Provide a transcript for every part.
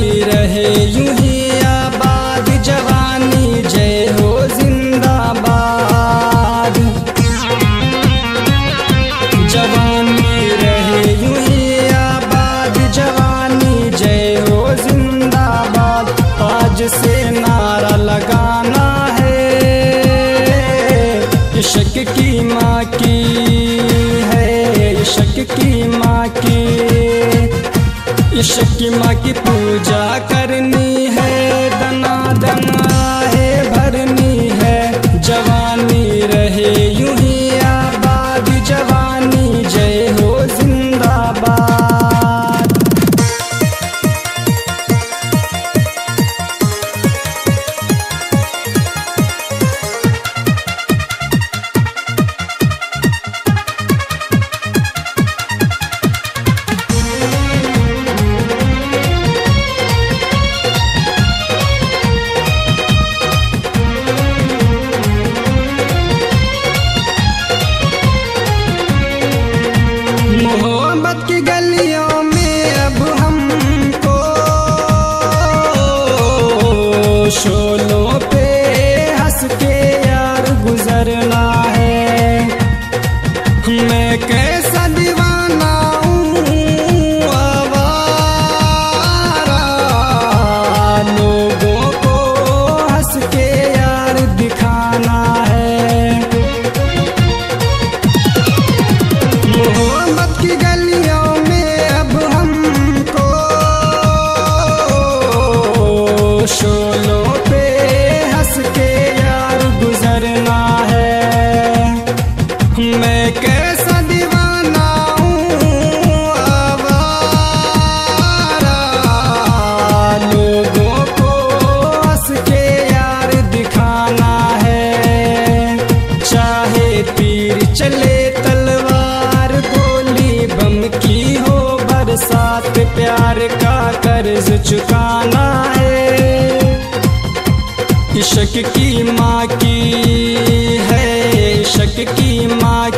रहे यू। शक्ति माँ की पूजा करनी है दना दना। साथ प्यार का कर्ज चुकाना है। इश्क की माँ की है इश्क की माँ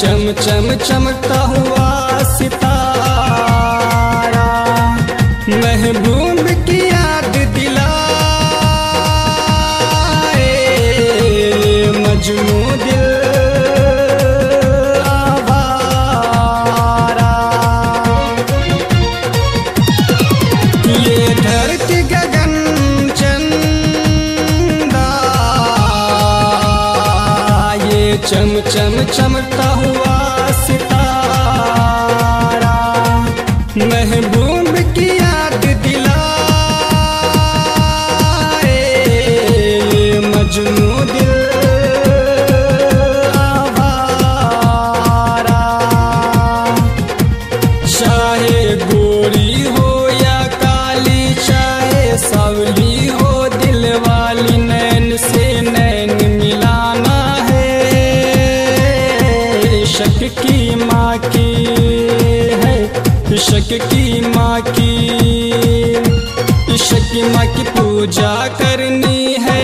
चम चम चमकता हुआ सित चम चम चमता हुआ इश्क की माँ की इश्क की माँ की पूजा करनी है।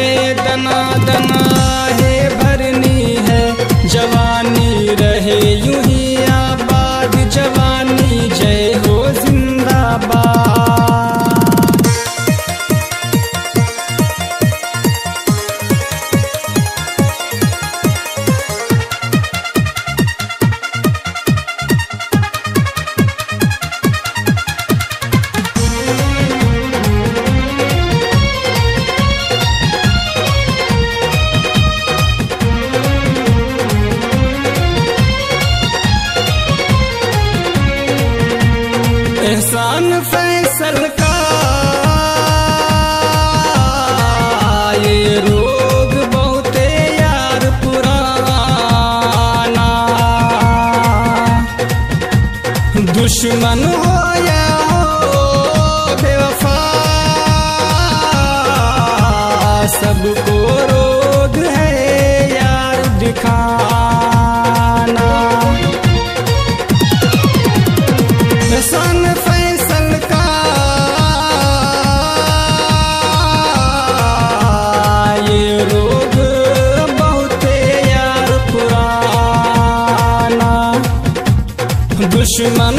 दुश्मन हो या हो, बेवफा। सबको रोग है यार दिखाना। सन फैसल का। ये रोग बहुत यार पुराना। दुश्मन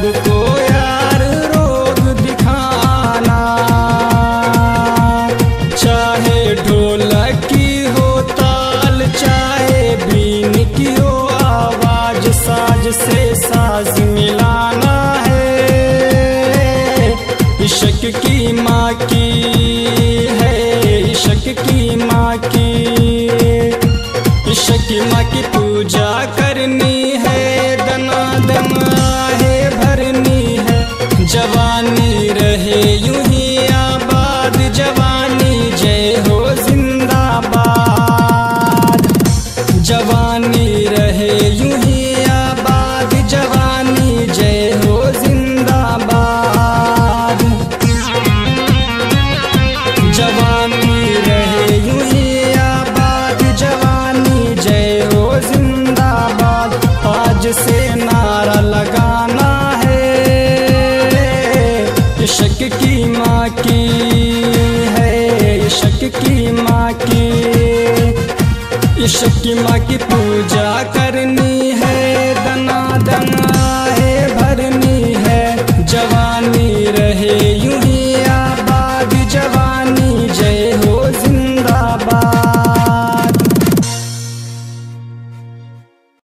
सबको यार दिखाना। चाहे ढोलकी हो, ताल, चाहे बीन की हो, आवाज़ साज से साज मिलाना से नारा लगाना है। इश्क की माँ की है इश्क की माँ की इश्क की माँ की पूजा करनी